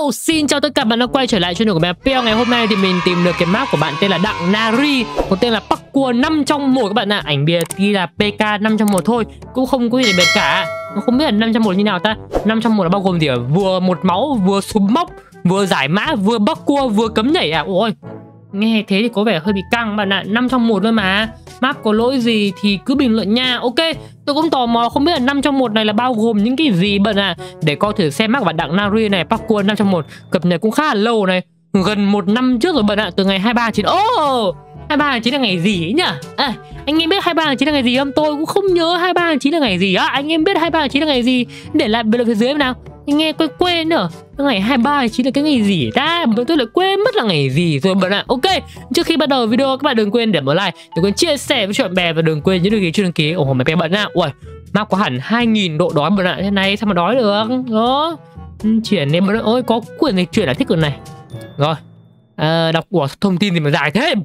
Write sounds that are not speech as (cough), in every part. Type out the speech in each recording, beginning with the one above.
Yo, xin chào tất cả bạn đã quay trở lại channel của Mèo Ngày hôm nay thì mình tìm được cái map của bạn tên là Đặng Nari Có tên là Parkour 5 trong 1 các bạn ạ à. Ảnh bìa ghi là PK 5 trong 1 thôi Cũng không có gì biệt cả Nó Không biết là 5 trong 1 như nào ta 5 trong 1 là bao gồm gì ạ? Vừa một máu, vừa súng móc, vừa giải mã, vừa bắc cua, vừa cấm nhảy à Ôi, nghe thế thì có vẻ hơi bị căng bạn ạ 5 trong 1 thôi mà Map có lỗi gì thì cứ bình luận nha Ok tôi cũng tò mò không biết là 5 trong 1 này là bao gồm những cái gì bạn ạ Để coi thử xem map của bạn Đặng Nari này Parkour 5 trong 1 Cập nhật cũng khá là lâu này Gần một năm trước rồi bạn ạ Từ ngày 23 9 Oh 23 tháng 9 là ngày gì ấy nhỉ? À, anh em biết 23 tháng 9 là ngày gì không? Tôi cũng không nhớ 23 tháng 9 là ngày gì á. À, Anh em biết 23 tháng 9 là ngày gì? Để lại bình luận phía dưới nào. Nghe quên quên nữa. Ngày 23 tháng 9 là cái ngày gì ta? bọn Tôi lại quên mất là ngày gì rồi bạn ạ. Ok, trước khi bắt đầu video các bạn đừng quên để một like, đừng quên chia sẻ với bạn bè và đừng quên nhấn đăng ký chưa đăng ký ủng hộ mấy bé bạn ạ Ui, mà có hẳn 2000 độ đói bạn ạ. Thế này sao mà đói được? Đó. Ừ, chuyển lên bạn ơi, có quyền dịch chuyển là thích quyền này. Rồi. À, đọc của thông tin thì mà dài thêm.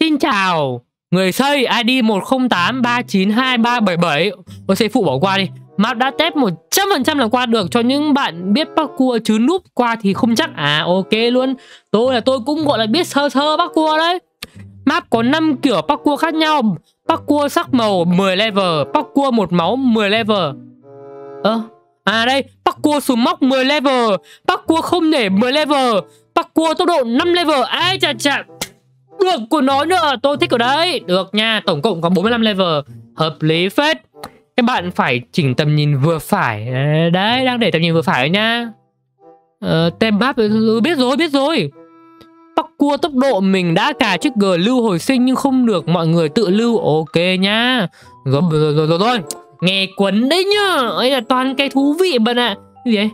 Xin chào, người xây ID 1083922377 Ôi xây phụ bỏ qua đi Map đã test 100% là qua được. Cho những bạn biết parkour chứ núp qua thì không chắc. À ok luôn. Tôi là tôi cũng, gọi là, biết sơ sơ parkour đấy. Map có 5 kiểu parkour khác nhau. Parkour sắc màu 10 level, Parkour một máu 10 level. Ơ À à đây, Parkour súng móc 10 level, Parkour không nhảy 10 level, Parkour tốc độ 5 level. Ai chà chà, được của nó nữa. Tôi thích ở đấy. Được nha, Tổng cộng có 45 level. Hợp lý phết. Các bạn phải chỉnh tầm nhìn vừa phải. Đấy đang để tầm nhìn vừa phải nha ờ, Tem map ừ, Biết rồi biết rồi. Cua tốc độ mình đã cài chiếc G lưu hồi sinh Nhưng không được mọi người tự lưu. Ok nha Rồi rồi rồi rồi, rồi. Nghe quấn đấy nhá. Ấy là toàn cái thú vị bạn ạ. Gì vậy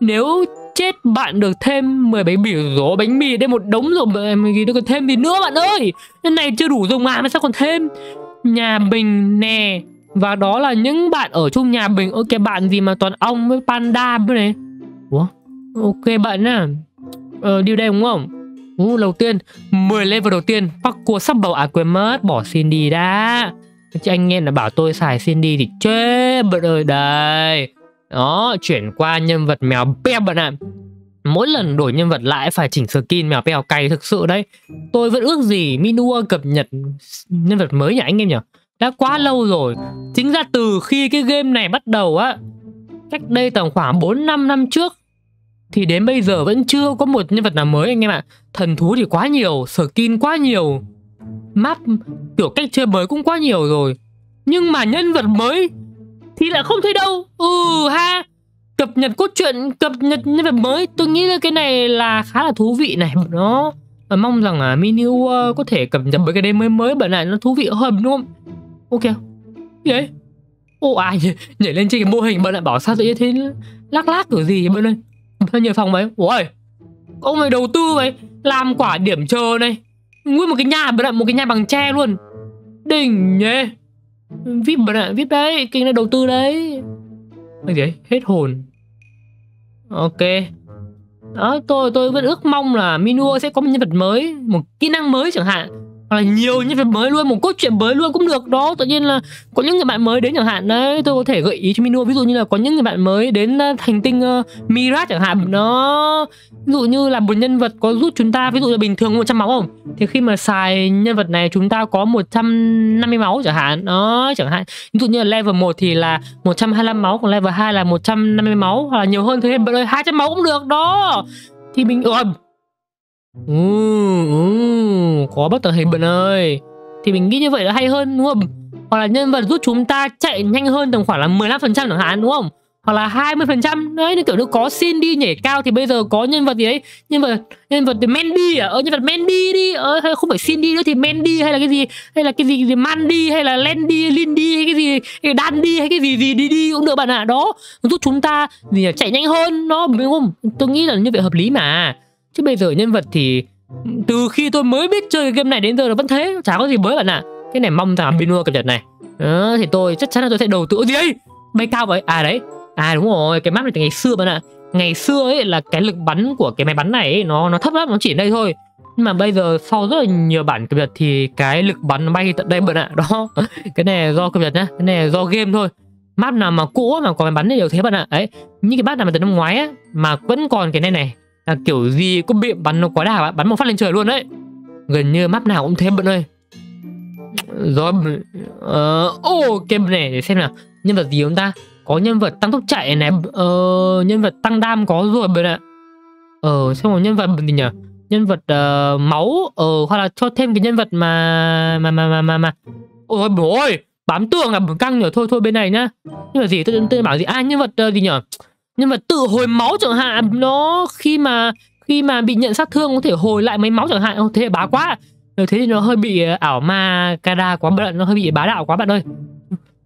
Nếu chết bạn được thêm 10 bánh mì rồi bánh mì đây một đống rồi mà gì đâu còn thêm gì nữa bạn ơi. Cái này chưa đủ dùng mà mà sao còn thêm? Nhà bình nè và đó là những bạn ở chung nhà bình ok bạn gì mà toàn ong với panda với này? Ủa? Ok bạn à ờ điều đây đúng không? Ú, đầu tiên 10 level đầu tiên. Parkour sắp bầu. À quên mất bỏ Cindy đã. Chứ anh nghe là bảo tôi xài Cindy thì chết bận ơi đây. Đó, chuyển qua nhân vật mèo peo bạn ạ. Mỗi lần đổi nhân vật lại phải chỉnh skin mèo peo cay thực sự đấy. Tôi vẫn ước gì Minua cập nhật nhân vật mới nhỉ anh em nhỉ? Đã quá lâu rồi. Chính ra từ khi cái game này bắt đầu á, cách đây tầm khoảng 4 5 năm trước thì đến bây giờ vẫn chưa có một nhân vật nào mới anh em ạ. Thần thú thì quá nhiều, skin quá nhiều. Map kiểu cách chơi mới cũng quá nhiều rồi. Nhưng mà nhân vật mới thì lại không thấy đâu ừ ha cập nhật cốt truyện cập nhật nhân vật mới tôi nghĩ là cái này là khá là thú vị này nó và mong rằng là mini có thể cập nhật bởi cái đêm mới mới bởi này nó thú vị hơn đúng không ok gì đấy ô ai à, nhảy, nhảy lên trên cái mô hình bận lại bảo sao tự thế lắc lắc kiểu gì bận ơi bao nhiêu phòng mấy ôi ông này đầu tư vậy làm quả điểm chờ này. Nguyên một cái nhà bận lại một cái nhà bằng tre luôn. Đỉnh nhé vip bận lại vip đấy kinh này đầu tư đấy. Cái gì đấy hết hồn. Ok. Đó tôi tôi vẫn ước mong là Minua sẽ có một nhân vật mới một kỹ năng mới chẳng hạn hoặc là nhiều nhân vật mới luôn một cốt truyện mới luôn cũng được. Đó tự nhiên là có những người bạn mới đến chẳng hạn. Đấy tôi có thể gợi ý cho Minua ví dụ như là có những người bạn mới đến ờ, hành tinh uh, Mirat chẳng hạn. Nó ví dụ như là một nhân vật có giúp chúng ta ví dụ là bình thường 100 máu không? Thì khi mà xài nhân vật này chúng ta có 150 máu chẳng hạn. Đó chẳng hạn. Ví dụ như là level 1 thì là 125 máu còn level 2 là 150 máu hoặc là nhiều hơn thế bạn ơi 200 máu cũng được. Đó thì mình ừ, Ừ, ừ, có bất tờ hình bận ơi Thì mình nghĩ như vậy là hay hơn đúng không? Hoặc là nhân vật giúp chúng ta chạy nhanh hơn tầm khoảng là 15% chẳng hạn đúng không? Hoặc là 20% Đấy, như kiểu nó có xin đi nhảy cao Thì bây giờ có nhân vật gì đấy Nhân vật nhân vật thì Mandy à? Ờ, nhân vật Mandy đi ờ, hay Không phải Cindy nữa thì Mandy hay là cái gì Hay là cái gì, gì Mandy hay là Landy Lindy hay cái gì hay Dandy hay cái gì gì đi đi cũng được bạn ạ à. Đó, giúp chúng ta gì chạy nhanh hơn Nó đúng không? Tôi nghĩ là như vậy hợp lý mà chứ bây giờ nhân vật thì từ khi tôi mới biết chơi game này đến giờ là vẫn thế chả có gì mới bạn ạ. À. cái này mong rằng Binua cập nhật này. Đó, thì tôi chắc chắn là tôi sẽ đầu tư. Gì đây, bay cao vậy? À đấy. À đúng rồi cái map này từ ngày xưa bạn ạ. Ngày xưa ấy là cái lực bắn của cái máy bắn này ấy, nó nó thấp lắm nó chỉ ở đây thôi. Nhưng mà bây giờ sau rất là nhiều bản cập nhật thì cái lực bắn bay tận đây bạn ạ. (laughs) Đó cái này do cập nhật nhá. Cái này do game thôi. Map nào mà cũ mà còn bắn thì đều thế bạn ạ. Ấy những cái map nào mà từ năm ngoái á mà vẫn còn cái này này là kiểu gì cũng bị bắn nó quá đà bắn một phát lên trời luôn đấy. Gần như map nào cũng thế bạn ơi. Rồi ờ uh, cái này để xem nào. Nhân vật gì chúng ta? Có nhân vật tăng tốc chạy này ờ nhân vật tăng đam có rồi bên ạ. Ờ xem một nhân vật gì nhỉ? Nhân vật uh, máu ờ hoặc là cho thêm cái nhân vật mà mà mà mà mà, mà. ôi ôi bám tường là căng nhở. Thôi thôi bên này nhá. Nhưng mà gì? Tôi tôi bảo gì? À nhân vật uh, gì nhở? Nhưng mà tự hồi máu chẳng hạn nó khi mà khi mà bị nhận sát thương có thể hồi lại mấy máu chẳng hạn oh, thế bá quá. Ờ, thế thì nó hơi bị ờ, ảo ma kada quá bận nó hơi bị bá đạo quá bạn ơi.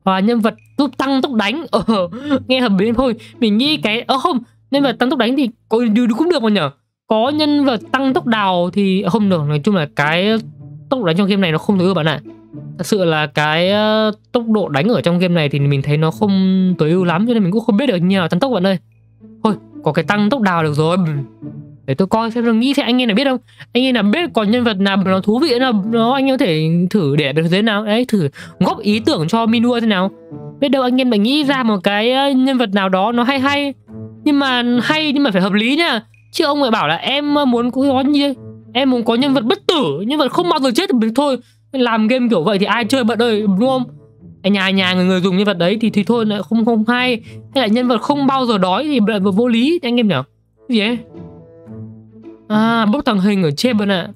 Và nhân vật giúp tăng tốc đánh. Ờ, nghe hợp lý thôi mình nghĩ cái ơ không nhân vật tăng tốc đánh thì có cũng được mà nhở. Có nhân vật tăng tốc đào thì không được nói chung là cái tốc đánh trong game này nó không được bạn ạ thật sự là cái uh, tốc độ đánh ở trong game này thì mình thấy nó không tối ưu lắm cho nên mình cũng không biết được nhiều tăng tốc bạn ơi. Thôi có cái tăng tốc đào được rồi. Để tôi coi xem tôi nghĩ xem anh em nào biết không? Anh em nào biết còn nhân vật nào nó thú vị nào nó anh em có thể thử để được thế nào? Đấy thử góp ý tưởng cho minua thế nào? Biết đâu anh em lại nghĩ ra một cái ờ, nhân vật nào đó nó hay hay. Nhưng mà hay nhưng mà phải hợp lý nha chứ ông lại bảo là em ờ, muốn có như em muốn có nhân vật bất tử nhân vật không bao giờ chết thì thôi làm game kiểu vậy thì ai chơi bận ơi đúng không anh nhà nhà người người dùng nhân vật đấy thì thì thôi lại không không hay hay là nhân vật không bao giờ đói thì lại vô lý anh em nhở? gì ấy à bốc thằng hình ở trên bên ạ à.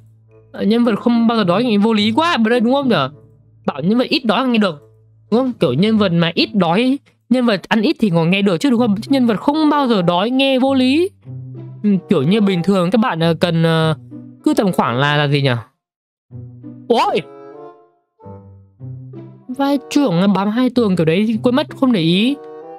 Ờ, nhân vật không bao giờ đói thì vô lý quá bên đây đúng không nhở? bảo nhân vật ít đói nghe được đúng không kiểu nhân vật mà ít đói nhân vật ăn ít thì còn nghe được chứ đúng không nhân vật không bao giờ đói nghe vô lý ừ, kiểu như bình thường các bạn ờ, cần ờ, cứ tầm khoảng là là gì nhở? ôi vai trưởng bám hai tường kiểu đấy quên mất không để ý.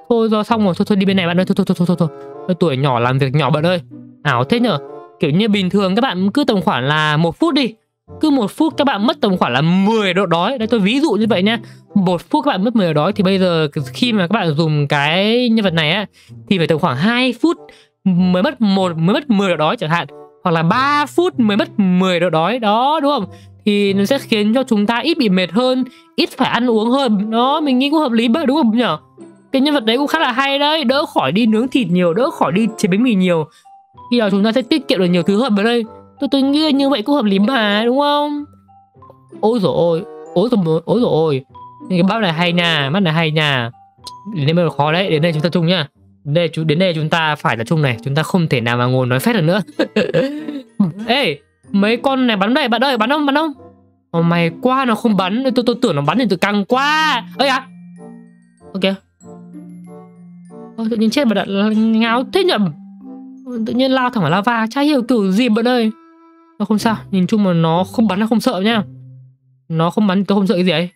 Thôi do xong rồi thôi thôi đi bên này bạn ơi thôi thôi thôi thôi thôi, thôi. tuổi nhỏ làm việc nhỏ bạn ơi. Ảo thế nhở? Kiểu như bình thường các bạn cứ tầm khoảng là một phút đi. Cứ một phút các bạn mất tầm khoảng là 10 độ đói. Đấy tôi ví dụ như vậy nha một phút các bạn mất 10 độ đói thì bây giờ khi mà các bạn dùng cái nhân vật này á thì phải tầm khoảng 2 phút mới mất một mới mất 10 độ đói chẳng hạn. Hoặc là 3 phút mới mất 10 độ đói. Đó đúng không? Thì nó sẽ khiến cho chúng ta ít bị mệt hơn, ít phải ăn uống hơn. Đó, mình nghĩ cũng hợp lý đúng không nhở cái nhân vật đấy cũng khá là hay đấy. Đỡ khỏi đi nướng thịt nhiều, đỡ khỏi đi chế bánh mì nhiều. Khi nào chúng ta sẽ tiết kiệm được nhiều thứ hơn vào đây? Tôi tôi nghĩ như vậy cũng hợp lý mà, đúng không? Ôi rồi ôi ôi rồi ôi rồi ôi. Cái bắp này hay nha, mắt này hay nha. Đến đây mới khó đấy, đến đây chúng ta chung nhá. Đến đây đến đây chúng ta phải là chung này, chúng ta không thể nào mà ngồi nói phép được nữa. (laughs) Ê mấy con này bắn đây bạn ơi bắn không bắn không? Ồ, mày qua nó không bắn tôi tôi tưởng nó bắn thì tôi căng quá. Ơi à. Ok Ôi, tự nhiên chết mà đã ngáo thế nhầm tự nhiên lao thẳng vào lava chả hiểu kiểu gì bạn ơi. Nó không sao nhìn chung mà nó không bắn nó không sợ nhá. Nó không bắn tôi không sợ cái gì ấy.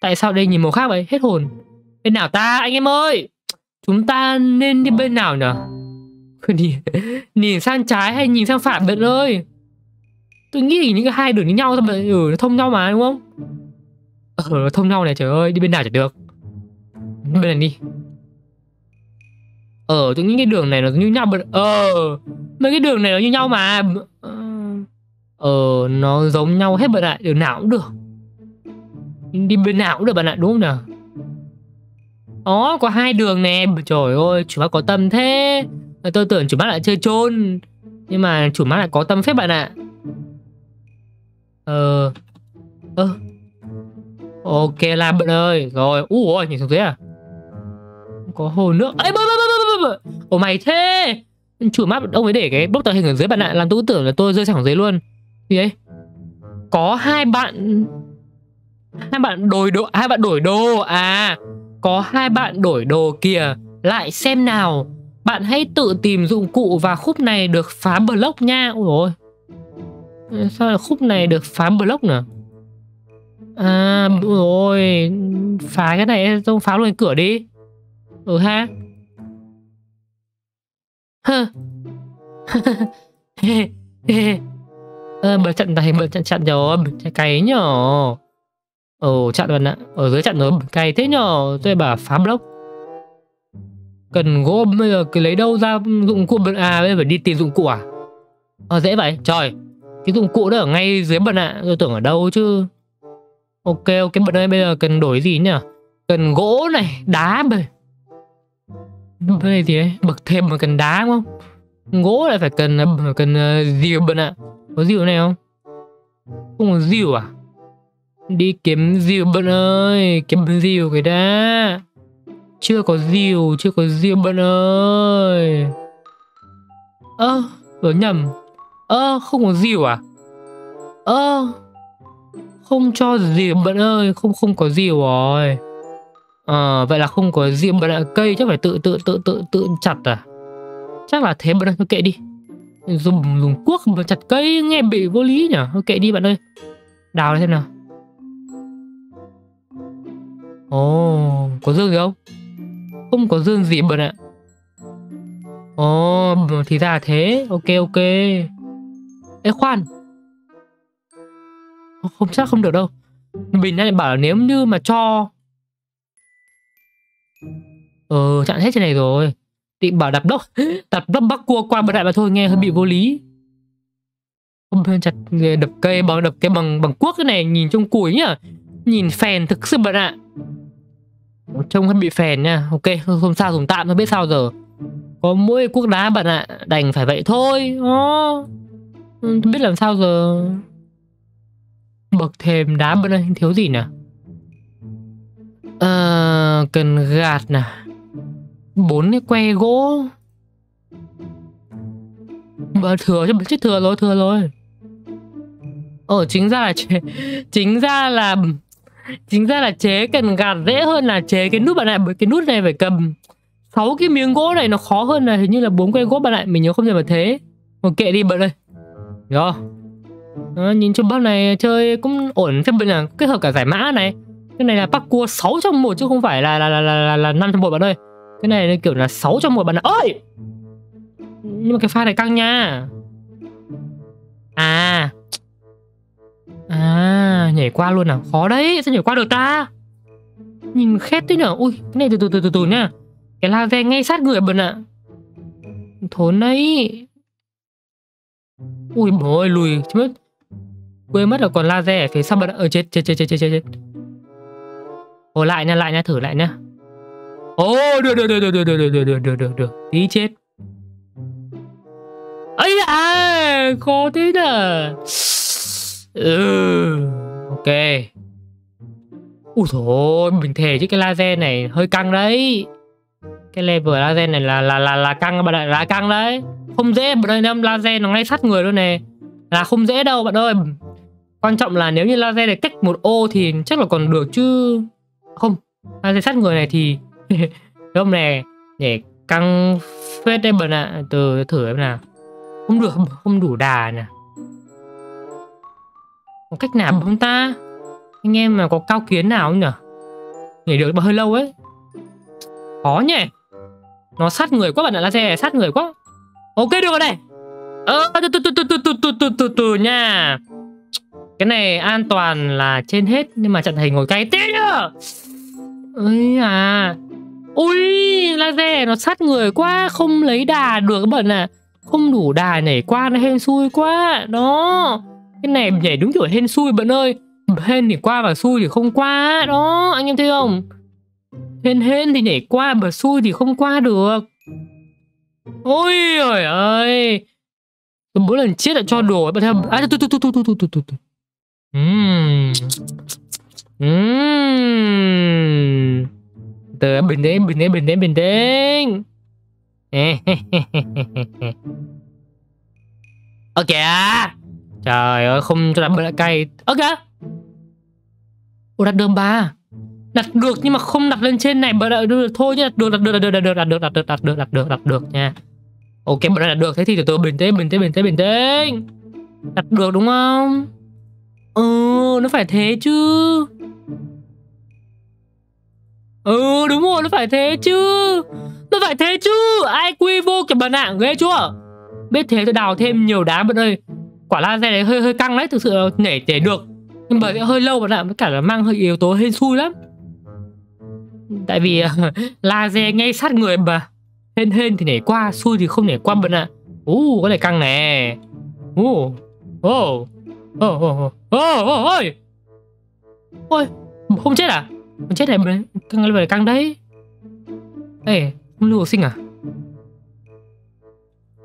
Tại sao đây nhìn màu khác vậy? Hết hồn. Bên nào ta anh em ơi? Chúng ta nên đi bên nào nhỉ (laughs) nhìn, nhìn sang trái hay nhìn sang phải bạn ơi? Tôi nghĩ những cái hai đường như nhau thôi mà ừ nó thông nhau mà, đúng không? Ờ nó thông nhau này, trời ơi, đi bên nào chả được. Bên này đi. Ờ tôi nghĩ cái đường này nó như nhau ờ mấy cái đường này nó như nhau mà. Ờ nó giống nhau hết bạn ạ, đường nào cũng được. Đi bên nào cũng được bạn ạ, đúng không nào? Đó có hai đường nè. Trời ơi, chủ bác có tâm thế. Tôi tưởng chủ bác lại chơi trôn nhưng mà chủ bác lại có tâm phép bạn ạ ờ. Ơ. Ok là bạn ơi rồi. Ui ôi, nhìn xuống dưới à. Có hồ nước. Ấy bơi bơi bơi bơi bơi ồ, mày thế. Chủ map ông ấy để cái bốc tờ hình ở dưới bạn ạ, làm tôi tưởng là tôi rơi thẳng dưới luôn. Gì ấy? Có hai bạn hai bạn đổi đồ, hai bạn đổi đồ. À có hai bạn đổi đồ kìa. Lại xem nào. Bạn hãy tự tìm dụng cụ và khúc này được phá block nha. Ôi ôi. Ừ, sao là khúc này được phá block nữa à rồi phá cái này tôi phá luôn cửa đi. Ừ ha. Hơ. (laughs) Ờ, bật trận này bật trận chặn rồi trái cày nhỏ ồ chặn rồi ạ. Ở dưới chặn rồi cày thế nhỏ tôi bảo phá block. Cần gỗ bây giờ cứ lấy đâu ra dụng cụ à bây giờ phải đi tìm dụng cụ à? Ờ dễ vậy trời cái dụng cụ đó ở ngay dưới bận ạ tôi tưởng ở đâu chứ ok ok bận ơi bây giờ cần đổi gì nhỉ cần gỗ này đá bây Cái này gì đấy? Bậc thêm mà cần đá đúng không? Gỗ lại phải cần à, cần uh, bận ạ. Có rìu này không? Không có rìu à? Đi kiếm rìu bận ơi, kiếm rìu cái đã. Chưa có rìu chưa có rìu bận ơi. Ơ, à, ở nhầm. Ơ, không có diều à? Ơ, không cho diều bận ơi, không không có diều rồi. Ờ, vậy là không có diều bận ạ. Cây chắc phải tự tự tự tự tự chặt à? Chắc là thế bận ơi, kệ đi. Dùng dùng cuốc mà chặt cây nghe bị vô lý nhỉ? Kệ đi bạn ơi. Đào xem nào. Ồ, có dương gì không? Không có dương gì bạn ạ. Ồ, thì ra là thế. Ok ok. Ê khoan. Không chắc không được đâu. Bình đang bảo là nếu như mà cho Ờ, chặn hết trên này rồi. Định bảo đập đốc, (laughs) đập đốc bắc cua qua bật lại mà thôi nghe hơi bị vô lý. Không chặt đập cây bằng đập cây bằng bằng cuốc cái này nhìn trông cùi nhá. Nhìn phèn thực sự bạn ạ. Trông hơi bị phèn nha. Ok, không sao dùng tạm thôi biết sao giờ. Có mỗi cuốc đá bận ạ, đành phải vậy thôi. Ồ. Ừ, không biết làm sao giờ. Bậc thềm đá bận nay thiếu gì nè. à, ờ, cần gạt nè bốn cái que gỗ Bà thừa chứ chết thừa rồi thừa rồi Ờ chính ra là chế Chính ra là Chính ra là chế cần gạt dễ hơn là chế cái nút bạn này Bởi cái nút này phải cầm sáu cái miếng gỗ này nó khó hơn là hình như là bốn que gỗ bạn lại Mình nhớ không thể mà thế một kệ đi bận đây rồi đó, ờ, Nhìn chung bắp này chơi cũng ổn Xem bên là kết hợp cả giải mã này. Cái này là parkour 6 trong một chứ không phải là là là là, là, là 5 trong một bạn ơi. Cái này kiểu là 6 trong một bạn ơi nhưng mà cái pha này căng nha. À. À nhảy qua luôn à? Khó đấy sao nhảy qua được ta? Nhìn khét thế nhở? Ui cái này từ từ từ từ từ nha. Cái laser ngay sát người bần ạ. À. thốn đấy ui bồi lùi mất quên mất là còn laser ở phía sau bần Ờ chết chết chết chết chết chết Ồ lại nha lại nha thử lại nha Ồ, oh, được, được, được, được, được, được, được, được, được, được, được, tí chết. ấy à, khó thế nè. Ừ, ok. Ui thôi, mình thề chứ cái laser này hơi căng đấy. Cái level laser này là là là là căng bạn ạ, là căng đấy. Không dễ bạn ơi, đâm laser nó ngay sát người luôn này. Là không dễ đâu bạn ơi. Quan trọng là nếu như laser này cách một ô thì chắc là còn được chứ. Không, laser sát người này thì (laughs) hôm này để căng phết đây bạn ạ à. từ thử em nào không được không đủ đà nè có cách nào không ta anh em mà có cao kiến nào không nhỉ nhảy được mà hơi lâu ấy khó nhỉ nó sát người quá bạn ạ laser sát người quá ok được rồi này ơ từ từ từ từ từ từ từ từ từ từ nha cái này an toàn là trên hết nhưng mà trận hình ngồi cay tết nhá Ây à Ui, laser nó sát người quá, không lấy đà được các bạn à. Không đủ đà nhảy qua nó hên xui quá. Đó. Cái này nhảy đúng kiểu hên xui bạn ơi. Hên thì qua và xui thì không qua. Đó, anh em thấy không? Hên hên thì nhảy qua mà xui thì không qua được. Ôi trời ơi. Mỗi lần chết lại cho đồ bạn thêm, không? À, tu tu tu tu tu tu tu tu. Từ bình tĩnh bình tĩnh bình tĩnh bình tĩnh. Ok trời ơi không cho đặt bật cây ok Ô đặt đường ba đặt được nhưng mà không đặt lên trên này bật đặt được, thôi nhá, đặt được đặt được đặt được đặt được đặt được đặt được đặt được đặt được đặt được nha. Ok bật đặt được, thế thì từ từ, bình tĩnh bình tĩnh bình tĩnh bình tĩnh. Đặt được đúng không? Ừ nó phải thế chứ. Ừ đúng rồi, nó phải thế chứ. Nó phải thế chứ. Ai quy vô kiểu bà nạn ghê chưa? Biết thế tôi đào thêm nhiều đá, bạn ơi. Quả laser này hơi hơi căng đấy, Thực sự nhảy để được. Nhưng mà hơi lâu, bạn ạ, Với cả là mang hơi yếu tố hên xui lắm. Tại vì ờ, (laughs) laser ngay sát người mà. Hên hên thì nhảy qua Xui thì không nhảy qua bận ạ. Ú uh, cái này căng nè. Ú ô ô ô ô ôi! Ôi Không chết à? Không chết này căng level căng đấy. Ê Không lưu sinh à?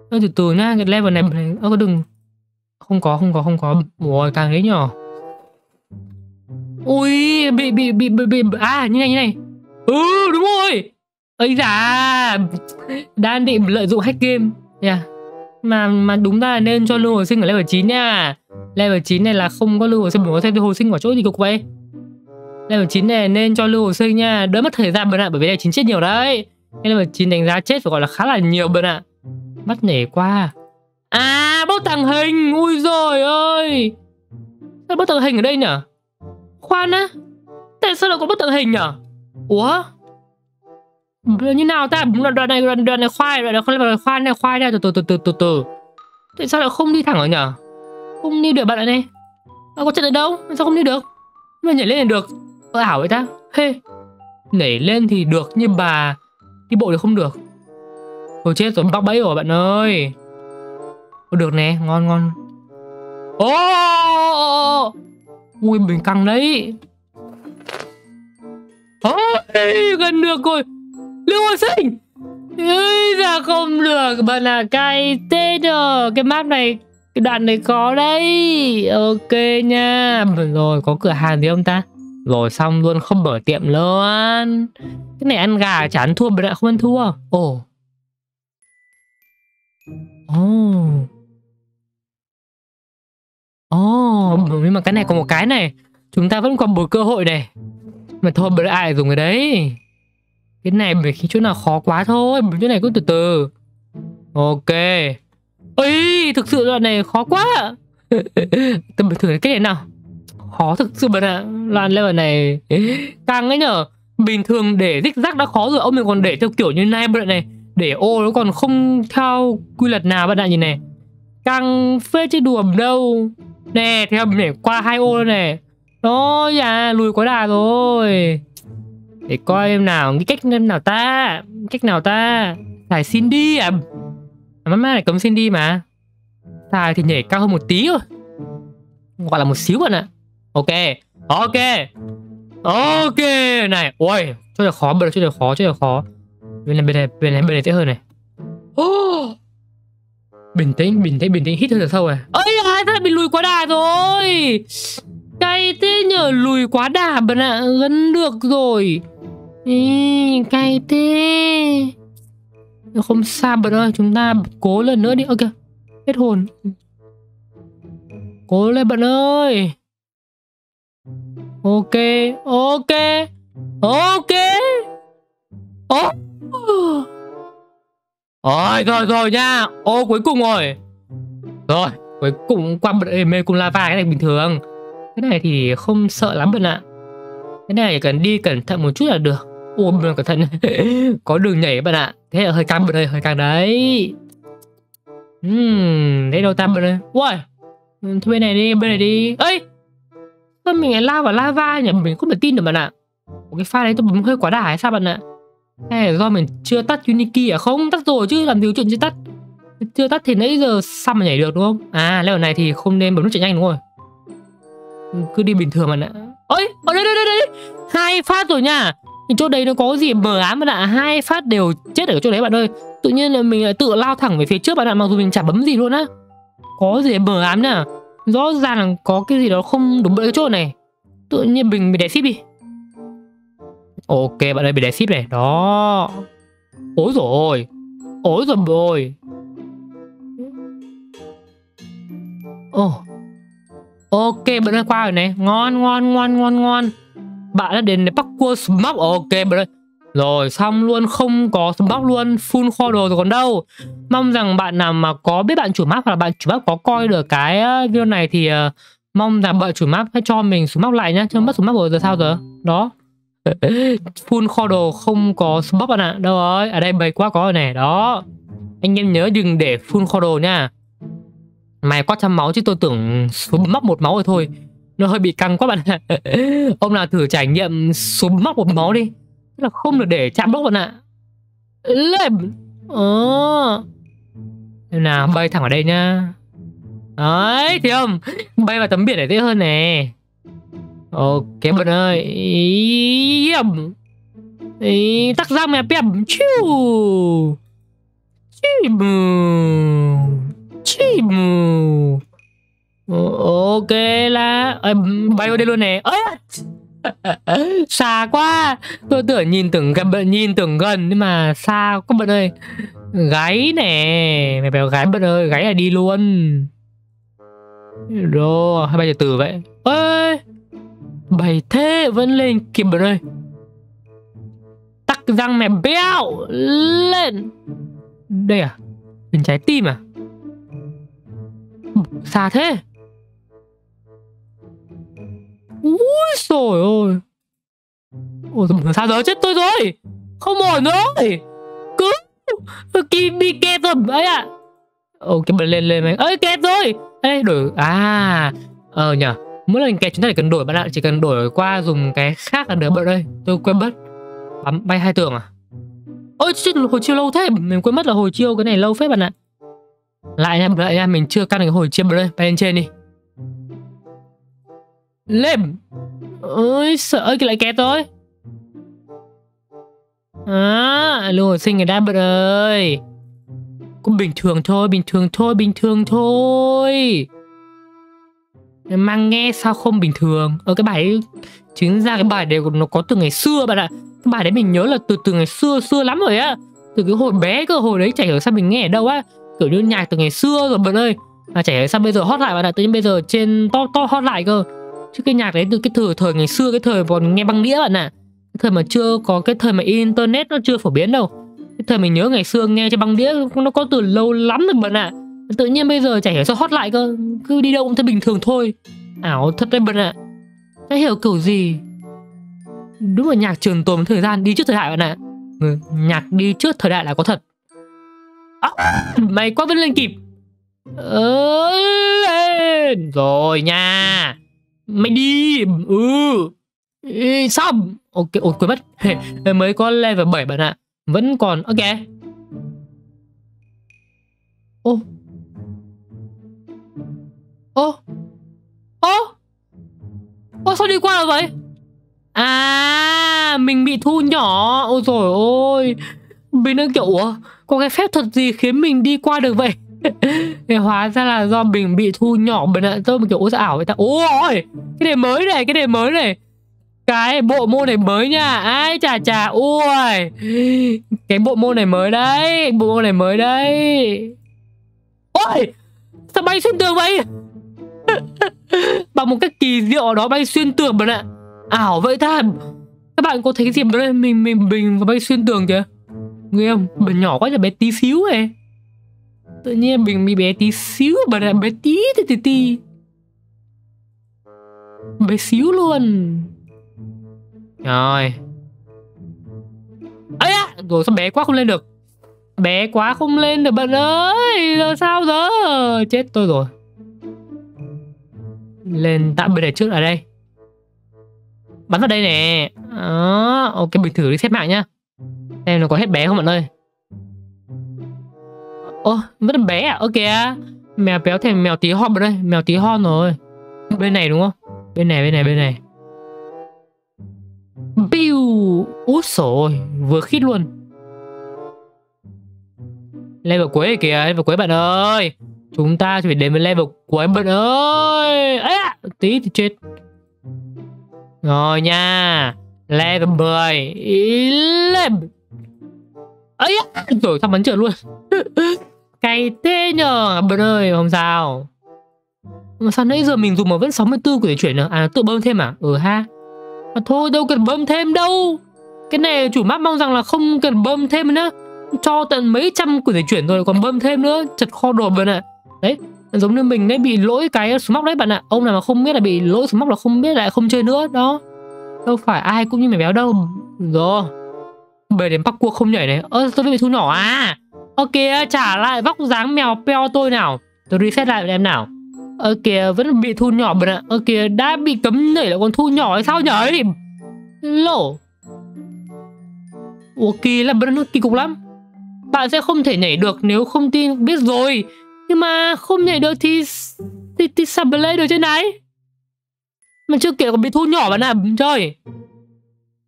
Ơ từ từ nha, cái level này, này ơ đừng. Không có không có không có. Ủa càng đấy nhỏ ui bị bị bị bị, bị à như này như này ừ đúng rồi. Ấy dạ đang định lợi dụng hack game. Yeah. mà mà đúng ra nên cho lưu hồi sinh ở level 9 nha. Level 9 này là không có lưu hồi sinh có thêm hồi sinh ở chỗ gì cục vậy level 9 này nên cho lưu hồi sinh nha. Đỡ mất thời gian bận ạ, bởi vì level 9 chết nhiều đấy. Cái level 9 đánh giá chết phải gọi là khá là nhiều bận ạ. Bắt nhảy qua À bốc tàng hình, Ui rồi ơi. Sao bốc tàng hình ở đây nhỉ Khoan á. Tại sao lại có bốc tàng hình nhỉ Ủa? Như nào ta? Đoạn, đoạn này đoạn, đoạn này khoai Đoạn này khoai đoạn khoai này khoai này từ từ từ từ từ từ. Tại sao lại không đi thẳng ở nhỉ Không đi được bạn này. À, Có chân ở đâu? Sao không đi được? Mà nhảy lên là được. Ơ ảo vậy ta. Hê. Nhảy lên thì được Nhưng bà Đi bộ thì không được. Ôi chết rồi bóc bẫy rồi bạn ơi. Ôi, được nè, ngon ngon. Ô! Oh! Ui, mình căng đấy. Ôi, gần được rồi. Lưu hồi Sinh! Ơi ra không được, bạn là cay tên rồi Cái map này, cái đoạn này có đấy. Ok nha. Rồi, có cửa hàng gì không ta? Rồi xong luôn, không mở tiệm luôn. Cái này ăn gà chả ăn thua, bạn lại không ăn thua. Ồ. Ồ. Oh. Ồ, oh, nhưng mà cái này có một cái này Chúng ta vẫn còn một cơ hội này mà thôi bởi ai dùng cái đấy. Cái này bởi khi chỗ nào khó quá thôi Chỗ này cứ từ từ. Ok. Ấy thực sự đoạn này khó quá. (laughs) Tôi thử cái này nào. Khó thực sự bạn ạ. Đoạn level này Căng ấy nhở. Bình thường để rích rắc đã khó rồi Ông mình còn để theo kiểu như này bạn này. Để ô nó còn không theo quy luật nào bạn ạ nhìn này. Căng phê chứ đùa đâu. Nè, theo mình để qua hai ô này. Ôi Đó, lùi quá đà rồi. Để coi em nào, cái cách nào ta? Cách nào ta? Thải xin đi à? à má này cấm xin đi mà. Thải thì nhảy cao hơn một tí thôi. Gọi là một xíu bạn ạ. Ok, ok. Ok, này, ôi, cho là khó, chơi cho là khó, cho là khó. Bên này, bên này, bên này, bên này dễ hơn này. Oh! Bình tĩnh, bình tĩnh, bình tĩnh, hít hơi thở sâu này. Ơi à, thật bị lùi quá đà rồi. Cay thế nhờ lùi quá đà bạn ạ, gần được rồi. Ê, cay thế. Không sao bạn ơi, chúng ta cố lần nữa đi. Ok, hết hồn. Cố lên bạn ơi. Ok, ok, ok. Oh. Rồi rồi rồi nha Ô cuối cùng rồi Rồi cuối cùng qua bật mê cùng lava cái này bình thường cái này thì không sợ lắm bạn ạ. Cái này cần đi cẩn thận một chút là được. Ôm cẩn thận. (laughs) Có đường nhảy bạn ạ. Thế là hơi căng bạn ơi hơi căng đấy. Hmm, đấy đâu ta bạn ơi. Ui Thôi bên này đi bên này đi. Ấy Sao mình lại lao vào lava nhỉ? Mình không thể tin được bạn ạ. Cái pha đấy tôi bấm hơi quá đà hay sao bạn ạ? Hay là do mình chưa tắt Unity à? Không, tắt rồi chứ, làm gì có chuyện chưa tắt. Chưa tắt thì nãy giờ sao mà nhảy được đúng không? À, level này thì không nên bấm nút chạy nhanh đúng rồi. Ừ, cứ đi bình thường mà ạ. Ôi, ở đây, đây, đây, đây. Hai phát rồi nha. Chỗ đấy nó có gì mờ ám bạn ạ. Hai phát đều chết ở chỗ đấy bạn ơi. Tự nhiên là mình lại tự lao thẳng về phía trước bạn ạ. Mặc dù mình chả bấm gì luôn á. Có gì mờ ám nè. Rõ ràng là có cái gì đó không đúng với cái chỗ này. Tự nhiên mình bị đè ship đi. Ok bạn ơi bị đè ship này Đó ối rồi ối rồi rồi Ồ Ok bạn ơi qua rồi này. Ngon ngon ngon ngon ngon. Bạn đã đến để bắt cua smoke. Ok bạn ơi rồi xong luôn không có smoke luôn. Full kho đồ rồi còn đâu. Mong rằng bạn nào mà có biết bạn chủ map Hoặc là bạn chủ map có coi được cái ờ, video này Thì uh, mong rằng bạn chủ map hãy cho mình smoke lại nhá. Chứ mất smoke rồi giờ sao giờ? Đó. (laughs) Full kho đồ không có bắp bạn ạ. Đâu rồi ở đây bày quá có rồi này. Đó. Anh em nhớ đừng để full kho đồ nha mày có trăm máu chứ tôi tưởng xuống móc một máu rồi thôi. Nó hơi bị căng quá bạn ạ. (laughs) Ông nào thử trải nghiệm xuống móc một máu đi. Tức là không được để chạm bốc bạn ạ. Lên ờ. Nào bay thẳng ở đây nha đấy thì không? Bay vào tấm biển này dễ hơn nè. Ok bạn ơi. Yum. Ý, tắc răng mẹ bẹp. Chiu. Chi mù. Chi mù ok là à, bay vào đây luôn nè. Ơi (laughs) xa quá. Tôi tưởng nhìn tưởng gần nhìn tưởng gần nhưng mà xa các bận ơi? Gáy nè. Mẹ béo gái bận ơi gáy là đi luôn. Rồi hai bây giờ từ vậy. Ơi bày thế vẫn lên kịp bận ơi. Tắc răng mẹ béo lên. Đây à? Bên trái tim à? Xa thế. Úi trời ơi Ôi sao giờ chết tôi rồi. Không ổn rồi. Cứ Kỳ bị kẹt rồi ấy ạ. À. Ok bật lên lên mày ơi kẹt rồi Ê, đổi À Ờ nhở Mỗi lần kẹt chúng ta chỉ cần đổi bạn ạ. Chỉ cần đổi qua dùng cái khác là được bạn ơi. Tôi quên mất. Bắn bay hai tường à? Ôi chết hồi chiêu lâu thế. Mình quên mất là hồi chiêu cái này lâu phết bạn ạ. Lại nha lại nha Mình chưa căn cái hồi chiêm bạn Bay lên trên đi. Lên ơi sợ cái lại kẹt rồi. À lưu hồi sinh người ta bật ơi. Cũng bình thường thôi bình thường thôi bình thường thôi. Mang nghe sao không bình thường? Ở cái bài ấy, chính ra cái bài đấy nó có từ ngày xưa bạn ạ. Cái bài đấy mình nhớ là từ từ ngày xưa xưa lắm rồi á. Từ cái hồi bé cơ hồi đấy chả hiểu sao mình nghe ở đâu á kiểu như nhạc từ ngày xưa rồi bạn ơi mà chả hiểu sao bây giờ hot lại bạn ạ, tự nhiên bây giờ trên to to hot lại cơ chứ cái nhạc đấy từ cái thời thời ngày xưa, cái thời còn nghe băng đĩa bạn ạ à. cái thời mà chưa có, cái thời mà internet nó chưa phổ biến đâu cái thời mình nhớ ngày xưa nghe trên băng đĩa nó có từ lâu lắm rồi bạn ạ à. tự nhiên bây giờ chả hiểu sao hot lại cơ, cứ đi đâu cũng thấy bình thường thôi ảo thật đấy bạn ạ à. chả hiểu kiểu gì đúng là nhạc trường tồn thời gian đi trước thời đại bạn ạ à. nhạc đi trước thời đại là có thật à, mày quá vẫn lên kịp. Ơi lên. Rồi nha. Mày đi. Ừ. Xong. Ok ôi quên mất. Mới có level 7 bạn ạ. Vẫn còn ok. Ô. Ô. Ô. Ô sao đi qua được vậy? À mình bị thu nhỏ. Ôi rồi ôi. Mình đang kiểu ủa có cái phép thuật gì khiến mình đi qua được vậy? (laughs) Thì hóa ra là do mình bị thu nhỏ bởi lại tôi một kiểu ôi ảo vậy ta. Ôi cái này mới này cái này mới này. Cái bộ môn này mới nha. Ai chà chà Ôi, cái bộ môn này mới đấy bộ môn này mới đấy. Ôi sao bay xuyên tường vậy? (laughs) Bằng một cách kỳ diệu đó bay xuyên tường bạn ạ. Ảo vậy ta. Các bạn có thấy gì mà mình mình mình bay xuyên tường kìa nghe không? Mình nhỏ quá chả bé tí xíu này tự nhiên mình bị bé tí xíu bà lại bé tí tí tí tí. Bé xíu luôn. Rồi. Ấy à rồi sao bé quá không lên được. Bé quá không lên được bạn ơi giờ sao giờ? Chết tôi rồi. Lên tạm bên này trước ở đây. Bắn vào đây nè. Đó ok mình thử đi xếp mạng nhá em nó có hết bé không bạn ơi? Ô, vẫn bé à? Ok Mèo béo thành mèo tí hon đây Mèo tí hon rồi. Bên này đúng không? Bên này, bên này, bên này. Biu. Úi rồi vừa khít luôn. Level cuối kìa, level cuối bạn ơi. Chúng ta phải đến với level cuối bạn ơi. Ấy à, Tí thì chết. Rồi nha. Level 10 Level ấy rồi sao bắn trượt luôn. (laughs) Cay thế nhờ Bạn ơi, không sao. Mà sao nãy giờ mình dùng mà vẫn 64 của để chuyển nữa À tự bơm thêm à? Ừ ha. Mà thôi, đâu cần bơm thêm đâu. Cái này chủ map mong rằng là không cần bơm thêm nữa. Cho tận mấy trăm của để chuyển rồi Còn bơm thêm nữa. Chật kho đồ bạn ạ. Đấy, giống như mình đấy, bị lỗi cái smog đấy bạn ạ. Ông nào mà không biết là bị lỗi smog là không biết lại không chơi nữa, Đó. Đâu phải ai cũng như mày béo đâu. Rồi. Bởi đến bắc cua không nhảy này Ơ tôi bị thu nhỏ à Ok, trả lại vóc dáng mèo peo tôi nào. Tôi reset lại em nào. Ok, vẫn bị thu nhỏ bật ạ. Ok, đã bị cấm nhảy lại còn thu nhỏ hay sao nhảy? Lỗ. Ok, là bật nó kỳ cục lắm. Bạn sẽ không thể nhảy được nếu không tin biết rồi. Nhưng mà không nhảy được thì thì, thì sao lên được trên này? Mà chưa kể còn bị thu nhỏ bạn ạ, chơi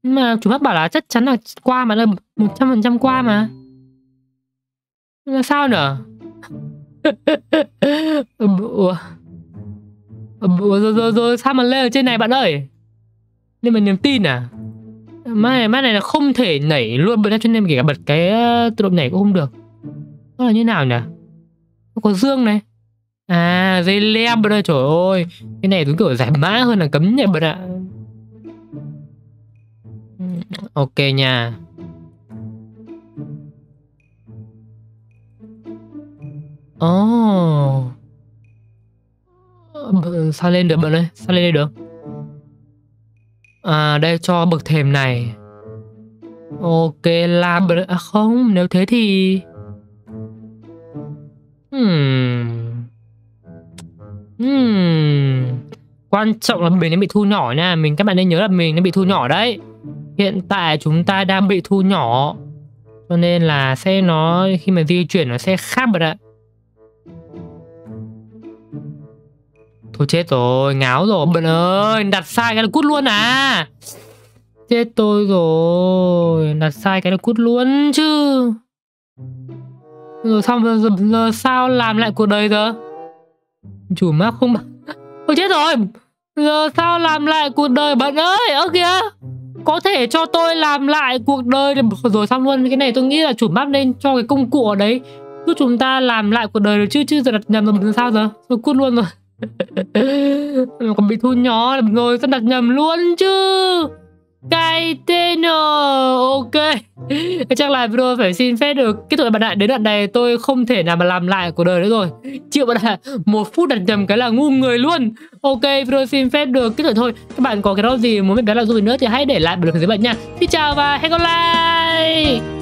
nhưng mà chủ bác bảo là chắc chắn là qua mà là một trăm phần trăm qua mà. Là sao nữa? (laughs) Ủa? Ủa, à. rồi, rồi, rồi sao mà lên ở trên này bạn ơi? Nên mà niềm tin à? Má này má này là không thể nhảy luôn bật cho nên kể cả bật cái ờ, tự động nhảy cũng không được. Nó là như nào nhỉ? Có dương này. À dây leo bật ơi trời ơi. Cái này đúng kiểu giải mã hơn là cấm nhảy bật ạ? Ok nha. Ồ. Oh. Sao lên được bạn ơi Sao lên đây được? À đây, cho bậc thềm này. Ok làm À không, Nếu thế thì Hmm. Hmm. Quan trọng là mình đang bị thu nhỏ nha. Mình, các bạn nên nhớ là mình đang bị thu nhỏ đấy. Hiện tại chúng ta đang bị thu nhỏ Cho nên là xe nó Khi mà di chuyển nó sẽ khác rồi ạ Thôi chết rồi, ngáo rồi bạn ơi, đặt sai cái là cút luôn à. Chết tôi rồi, đặt sai cái là cút luôn chứ. Rồi xong rồi giờ, rồi sao làm lại cuộc đời giờ? Chủ mắc không Ôi chết rồi. Giờ sao làm lại cuộc đời bạn ơi? Ơ kìa. Có thể cho tôi làm lại cuộc đời rồi xong luôn. Cái này tôi nghĩ là chủ map nên cho cái công cụ ở đấy. Giúp chúng ta làm lại cuộc đời được chứ chứ giờ đặt nhầm rồi sao giờ? Tôi cút luôn rồi. (laughs) Còn bị thu nhỏ rồi sao đặt nhầm luôn chứ cái tên ok. (laughs) Chắc là video phải xin phép được. Kết thúc bạn ạ, đến đoạn này tôi không thể nào mà làm lại cuộc đời nữa rồi. Chịu bạn ạ, một phút đặt nhầm cái là ngu người luôn. Ok video xin phép được. Kết thúc thôi, các bạn có cái đó gì muốn biết bé là gì nữa thì hãy để lại bình luận dưới bạn nha. Xin chào và hẹn gặp lại!